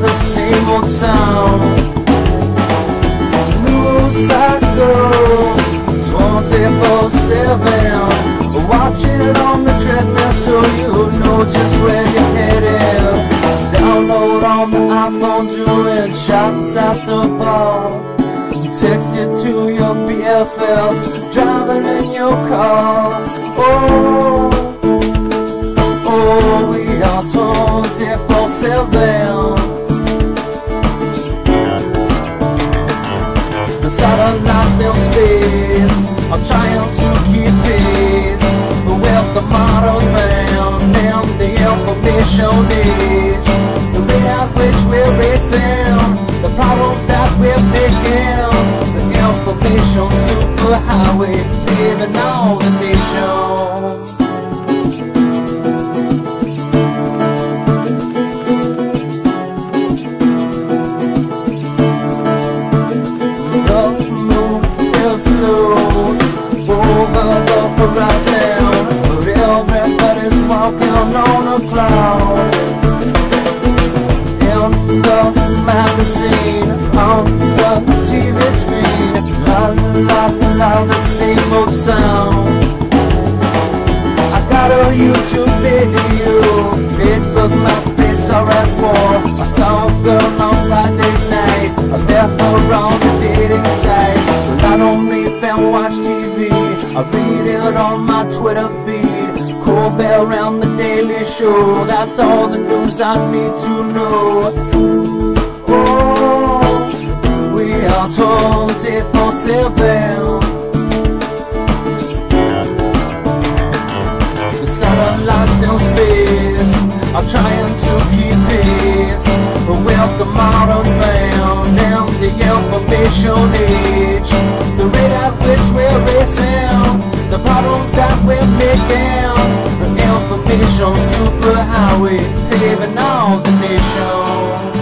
the same old sound. News cycle, 24 7. Watching it on the treadmill so you know just where you're headed. Download on the iPhone, doing shots at the bar. Text it to your BFF, driving in your car. Oh, oh, we are 24 7. The satellites in space are trying to keep pace with the modern man and the information age. The rate at which we're racing, the problems that we're making, same old sound. I got a YouTube video, Facebook, MySpace are at war. I saw a girl on Friday night, I met her on the dating site. Well, I don't even watch TV, I read it on my Twitter feed. Colbert around the Daily Show, that's all the news I need to know. Oh, we are 24 7. The space are trying to keep pace with the modern man and the information age. The rate at which we're racing, the problems that we're making, the information superhighway paving all the nations.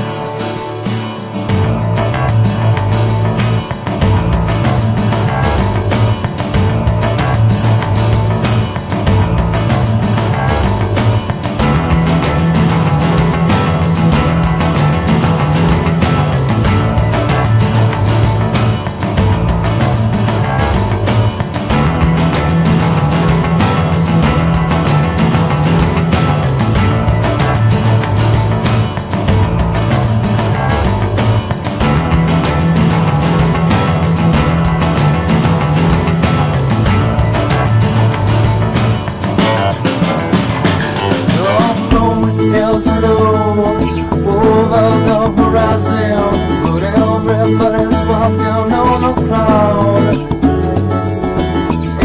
Everybody's walking on a cloud.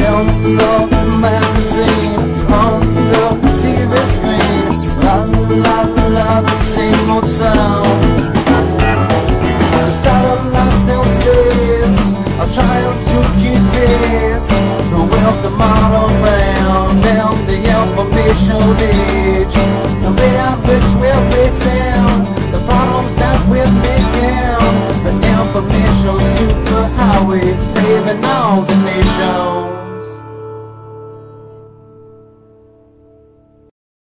In the magazine, on the TV screen, la la la, the same old sound. Satellites in space are trying to keep pace with the modern man and the information age. The rate at which we're racing, the problems that we're making, superhighway paving all the nations.